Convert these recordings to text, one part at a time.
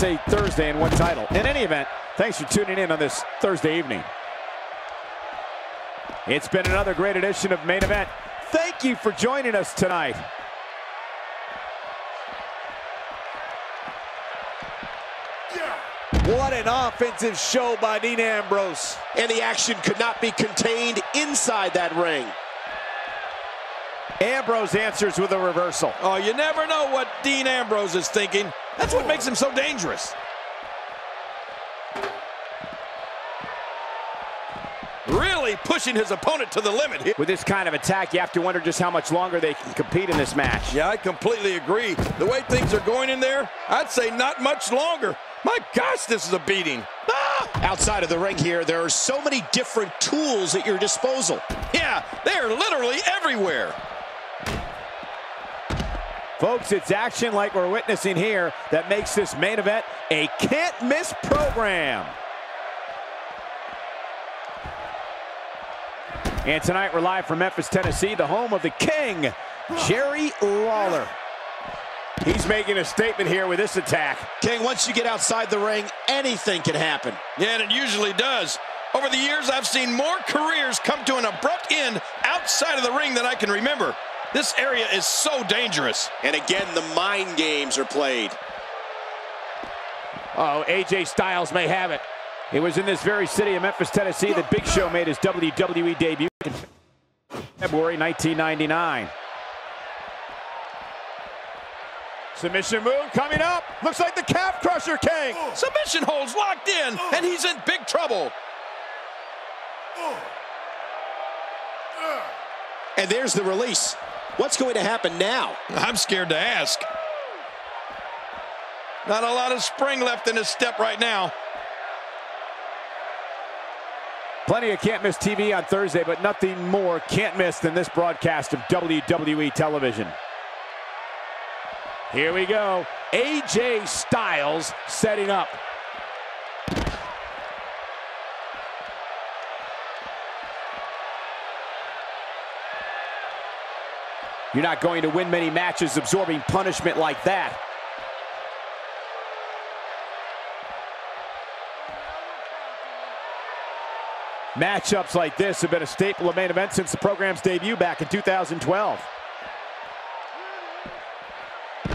say Thursday and one title. In any event, thanks for tuning in on this Thursday evening. It's been another great edition of Main Event. Thank you for joining us tonight. What an offensive show by Dean Ambrose. And the action could not be contained inside that ring. Ambrose answers with a reversal. Oh, you never know what Dean Ambrose is thinking. That's what makes him so dangerous. Really pushing his opponent to the limit. With this kind of attack, you have to wonder just how much longer they can compete in this match. Yeah, I completely agree. The way things are going in there, I'd say not much longer. My gosh, this is a beating. Ah! Outside of the ring here, there are so many different tools at your disposal. Yeah, they're literally everywhere. Folks, it's action like we're witnessing here that makes this main event a can't-miss program. And tonight we're live from Memphis, Tennessee, the home of the King, Jerry Lawler. He's making a statement here with this attack. King, once you get outside the ring, anything can happen. Yeah, and it usually does. Over the years, I've seen more careers come to an abrupt end outside of the ring than I can remember. This area is so dangerous. And again, the mind games are played. Oh, AJ Styles may have it. It was in this very city of Memphis, Tennessee that Big Show made his WWE debut in February 1999. Submission move coming up. Looks like the calf crusher king. Submission holds locked in, and he's in big trouble. And there's the release. What's going to happen now? I'm scared to ask. Not a lot of spring left in his step right now. Plenty of can't miss TV on Thursday, but nothing more can't miss than this broadcast of WWE television. Here we go. AJ Styles setting up. You're not going to win many matches absorbing punishment like that. Matchups like this have been a staple of main event since the program's debut back in 2012.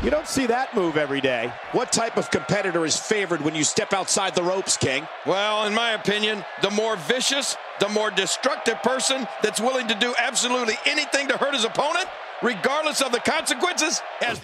You don't see that move every day. What type of competitor is favored when you step outside the ropes, King? Well, in my opinion, the more vicious, the more destructive person that's willing to do absolutely anything to hurt his opponent, regardless of the consequences, has